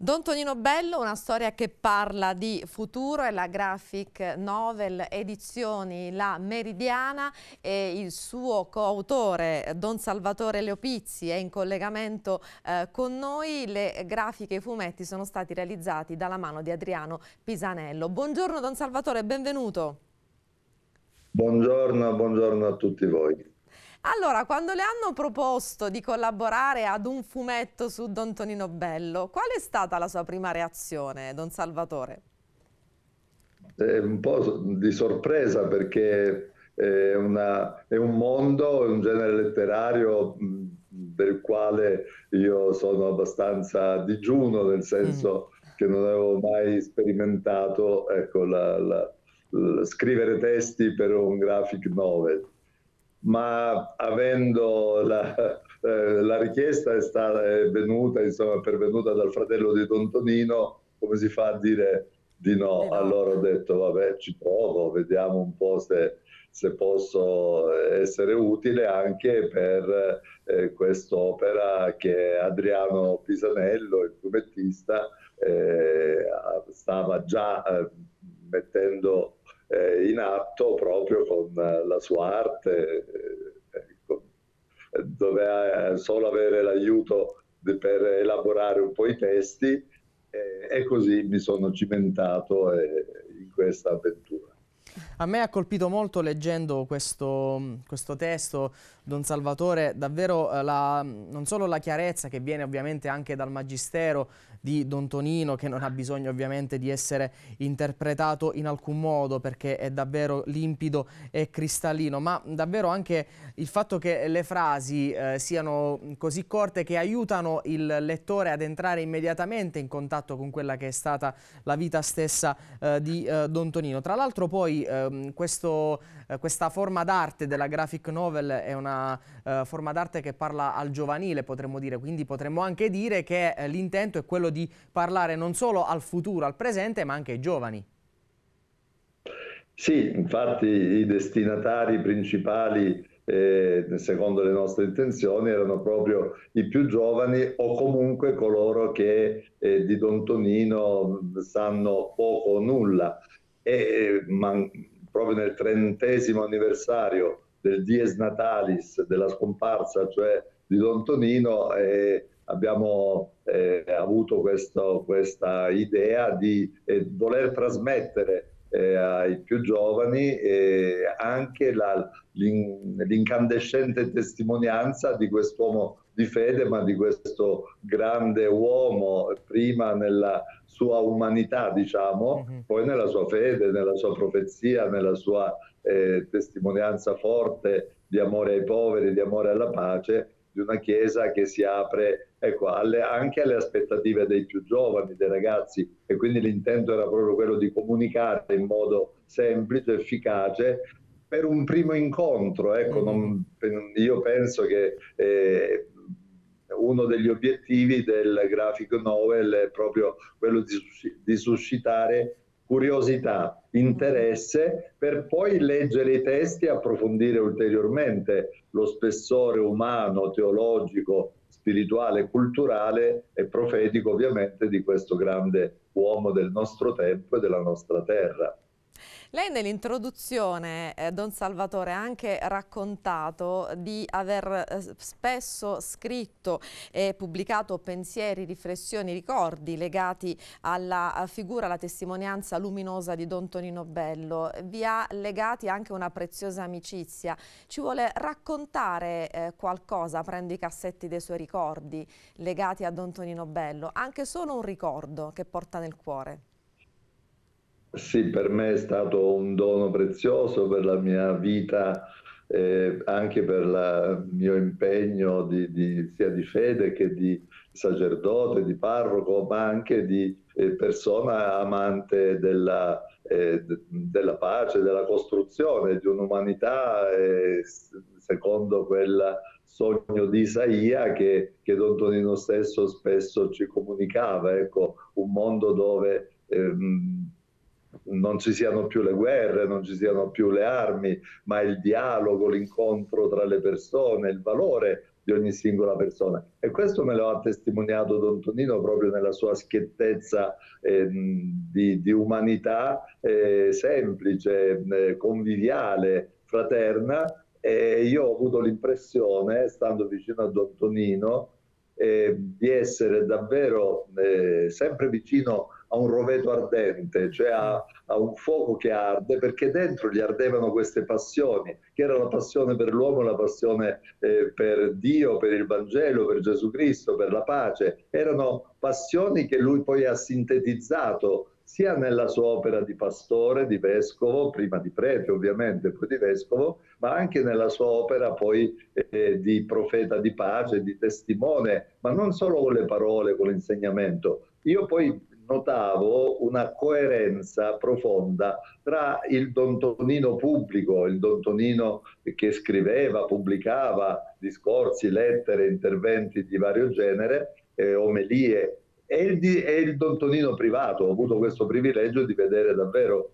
Don Tonino Bello, una storia che parla di futuro, è la graphic novel edizioni La Meridiana e il suo coautore Don Salvatore Leopizzi è in collegamento eh, con noi. Le grafiche e i fumetti sono stati realizzati dalla mano di Adriano Pisanello. Buongiorno Don Salvatore, benvenuto. Buongiorno, buongiorno a tutti voi. Allora, quando le hanno proposto di collaborare ad un fumetto su Don Tonino Bello, qual è stata la sua prima reazione, Don Salvatore? È un po' di sorpresa perché è, una, è un mondo, è un genere letterario del quale io sono abbastanza digiuno, nel senso mm. che non avevo mai sperimentato ecco, la, la, la, scrivere testi per un graphic novel ma avendo la, eh, la richiesta è, stata, è venuta, insomma, pervenuta dal fratello di Don Tonino, come si fa a dire di no? No. Allora ho detto, vabbè, ci provo, vediamo un po' se, se posso essere utile anche per eh, quest'opera che Adriano Pisanello, il fumettista, eh, stava già eh, mettendo eh, in atto proprio con la sua arte, eh, ecco, doveva solo avere l'aiuto per elaborare un po' i testi e così mi sono cimentato eh, in questa avventura. A me ha colpito molto leggendo questo, questo testo, Don Salvatore, davvero eh, la, non solo la chiarezza che viene ovviamente anche dal magistero di Don Tonino, che non ha bisogno ovviamente di essere interpretato in alcun modo perché è davvero limpido e cristallino, ma davvero anche il fatto che le frasi eh, siano così corte che aiutano il lettore ad entrare immediatamente in contatto con quella che è stata la vita stessa eh, di eh, Don Tonino. Tra l'altro poi eh, Ehm, questo, eh, questa forma d'arte della graphic novel è una uh, forma d'arte che parla al giovanile, potremmo dire, quindi potremmo anche dire che eh, l'intento è quello di parlare non solo al futuro, al presente, ma anche ai giovani. Sì, infatti i destinatari principali eh, secondo le nostre intenzioni, erano proprio i più giovani o comunque coloro che eh, di Don Tonino sanno poco o nulla. E, man, proprio nel trentesimo anniversario del Dies Natalis, della scomparsa, cioè di Don Tonino, eh, abbiamo eh, avuto questo, questa idea di eh, voler trasmettere eh, ai più giovani anche l'incandescente testimonianza di quest'uomo di fede, ma di questo grande uomo, prima nella sua umanità, diciamo, uh-huh. poi nella sua fede, nella sua profezia, nella sua eh, testimonianza forte di amore ai poveri, di amore alla pace, di una Chiesa che si apre ecco, alle, anche alle aspettative dei più giovani, dei ragazzi, e quindi l'intento era proprio quello di comunicare in modo semplice, efficace, per un primo incontro. Ecco, non, io penso che eh, uno degli obiettivi del graphic novel è proprio quello di, di suscitare curiosità, interesse, per poi leggere i testi e approfondire ulteriormente lo spessore umano, teologico, spirituale, culturale e profetico ovviamente di questo grande uomo del nostro tempo e della nostra terra. Lei nell'introduzione, eh, Don Salvatore, ha anche raccontato di aver eh, spesso scritto e pubblicato pensieri, riflessioni, ricordi legati alla figura, alla testimonianza luminosa di Don Tonino Bello. Vi ha legati anche una preziosa amicizia. Ci vuole raccontare eh, qualcosa, prendo i cassetti dei suoi ricordi legati a Don Tonino Bello, anche solo un ricordo che porta nel cuore. Sì, per me è stato un dono prezioso per la mia vita, eh, anche per il mio impegno di, di, sia di fede che di sacerdote, di parroco, ma anche di eh, persona amante della, eh, della, pace, della costruzione di un'umanità eh, secondo quel sogno di Isaia che, che Don Tonino stesso spesso ci comunicava, ecco, un mondo dove ehm, non ci siano più le guerre, non ci siano più le armi, ma il dialogo, l'incontro tra le persone, il valore di ogni singola persona. E questo me lo ha testimoniato Don Tonino proprio nella sua schiettezza eh, di, di, umanità eh, semplice, eh, conviviale, fraterna. E io ho avuto l'impressione, stando vicino a Don Tonino, eh, di essere davvero eh, sempre vicino a un roveto ardente, cioè a, a, un fuoco che arde, perché dentro gli ardevano queste passioni, che era la passione per l'uomo, la passione eh, per Dio, per il Vangelo, per Gesù Cristo, per la pace. Erano passioni che lui poi ha sintetizzato sia nella sua opera di pastore, di vescovo, prima di prete ovviamente, poi di vescovo, ma anche nella sua opera poi eh, di profeta di pace, di testimone, ma non solo con le parole, con l'insegnamento. Io poi notavo una coerenza profonda tra il Don Tonino pubblico, il Don Tonino che scriveva, pubblicava discorsi, lettere, interventi di vario genere, eh, omelie, e il, e il Don Tonino privato. Ho avuto questo privilegio di vedere davvero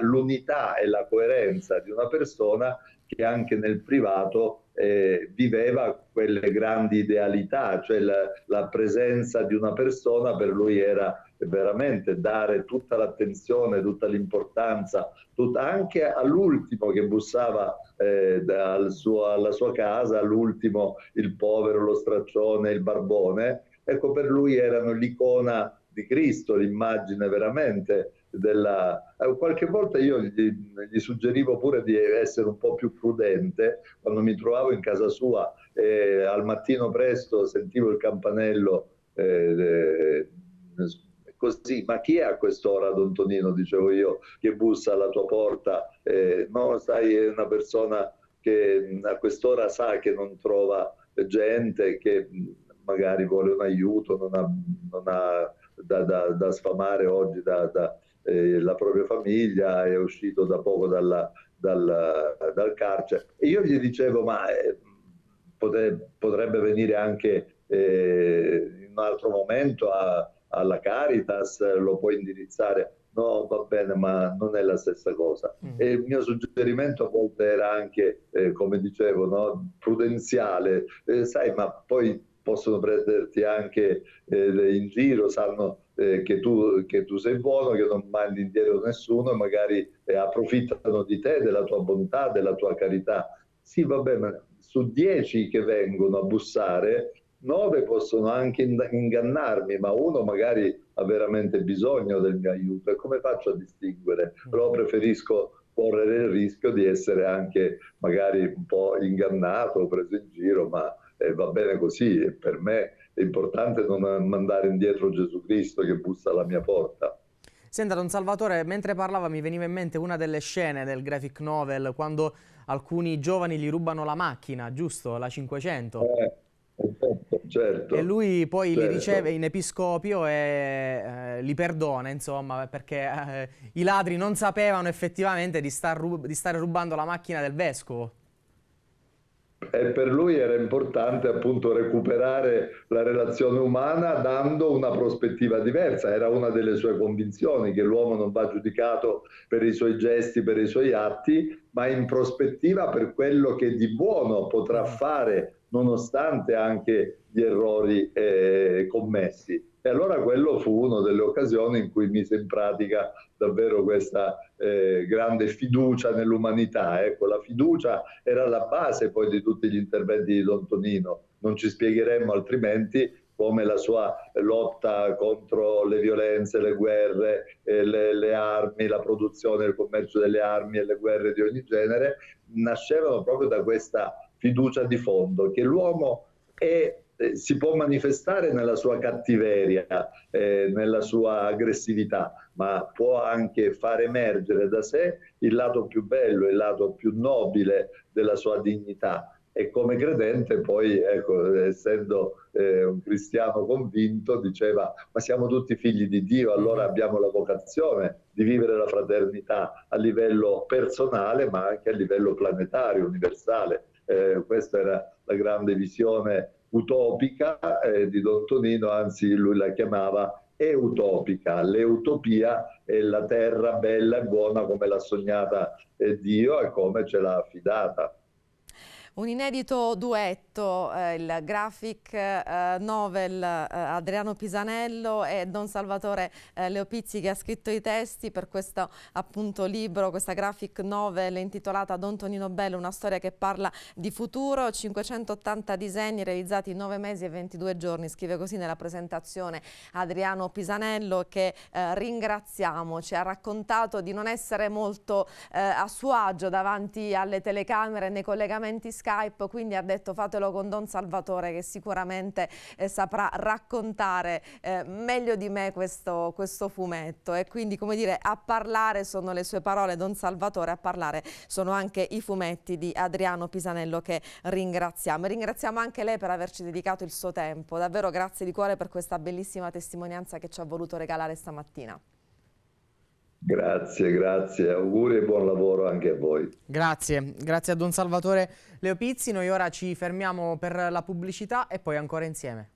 l'unità e la coerenza di una persona che anche nel privato eh, viveva quelle grandi idealità, cioè la, la, presenza di una persona per lui era veramente dare tutta l'attenzione, tutta l'importanza, tutta, anche all'ultimo che bussava eh, suo, alla sua casa, all'ultimo il povero, lo straccione, il barbone, ecco per lui erano l'icona di Cristo, l'immagine veramente della... Eh, qualche volta io gli, gli, suggerivo pure di essere un po' più prudente quando mi trovavo in casa sua e al mattino presto sentivo il campanello eh, così, ma chi è a quest'ora, Don Tonino, dicevo io, che bussa alla tua porta? Eh, no, sai, è una persona che a quest'ora sa che non trova gente, che magari vuole un aiuto, non ha, non ha da, da, da, sfamare oggi eh, la propria famiglia, è uscito da poco dalla, dal, dal, carcere. E io gli dicevo, ma eh, potrebbe venire anche eh, in un altro momento a, alla Caritas, lo puoi indirizzare. No, va bene, ma non è la stessa cosa. Mm. E il mio suggerimento a volte era anche, eh, come dicevo, no, prudenziale. Eh, sai, ma poi possono prenderti anche eh, in giro, sanno eh, che, tu, che, tu, sei buono, che non mandi indietro nessuno e magari eh, approfittano di te, della tua bontà, della tua carità. Sì, va bene, su dieci che vengono a bussare, nove possono anche ingannarmi, ma uno magari ha veramente bisogno del mio aiuto. E come faccio a distinguere? Però preferisco correre il rischio di essere anche magari un po' ingannato, preso in giro, ma eh, va bene così. Per me è importante non mandare indietro Gesù Cristo che bussa alla mia porta. Senta Don Salvatore, mentre parlava mi veniva in mente una delle scene del graphic novel quando alcuni giovani gli rubano la macchina, giusto? La 500. Eh, certo, certo, e lui poi certo. li riceve in episcopio e eh, li perdona, insomma, perché eh, i ladri non sapevano effettivamente di, star rub di stare rubando la macchina del vescovo e per lui era importante appunto recuperare la relazione umana dando una prospettiva diversa, era una delle sue convinzioni che l'uomo non va giudicato per i suoi gesti, per i suoi atti, ma in prospettiva per quello che di buono potrà fare nonostante anche gli errori eh, commessi. E allora quello fu una delle occasioni in cui mise in pratica davvero questa eh, grande fiducia nell'umanità. Ecco, la fiducia era la base poi di tutti gli interventi di Don Tonino. Non ci spiegheremmo altrimenti come la sua lotta contro le violenze, le guerre, eh, le, le, armi, la produzione e il commercio delle armi e le guerre di ogni genere, nascevano proprio da questa fiducia di fondo che l'uomo è eh, si può manifestare nella sua cattiveria, eh, nella sua aggressività, ma può anche far emergere da sé il lato più bello, il lato più nobile della sua dignità. E come credente poi, ecco, essendo eh, un cristiano convinto, diceva ma siamo tutti figli di Dio, allora abbiamo la vocazione di vivere la fraternità a livello personale ma anche a livello planetario, universale. Eh, questa era la grande visione utopica eh, di Don Tonino, anzi lui la chiamava eutopica. L'utopia è la terra bella e buona come l'ha sognata eh, Dio e come ce l'ha affidata. Un inedito duetto, eh, il graphic eh, novel eh, Adriano Pisanello e Don Salvatore eh, Leopizzi che ha scritto i testi per questo appunto libro, questa graphic novel intitolata Don Tonino Bello, una storia che parla di futuro, 580 disegni realizzati in 9 mesi e 22 giorni, scrive così nella presentazione Adriano Pisanello che eh, ringraziamo, ci ha raccontato di non essere molto eh, a suo agio davanti alle telecamere nei collegamenti Skype, quindi ha detto fatelo con Don Salvatore che sicuramente eh, saprà raccontare eh, meglio di me questo, questo fumetto e quindi come dire a parlare sono le sue parole Don Salvatore, a parlare sono anche i fumetti di Adriano Pisanello che ringraziamo. E ringraziamo anche lei per averci dedicato il suo tempo, davvero grazie di cuore per questa bellissima testimonianza che ci ha voluto regalare stamattina. Grazie, grazie, auguri e buon lavoro anche a voi. Grazie, grazie a Don Salvatore Leopizzi, noi ora ci fermiamo per la pubblicità e poi ancora insieme.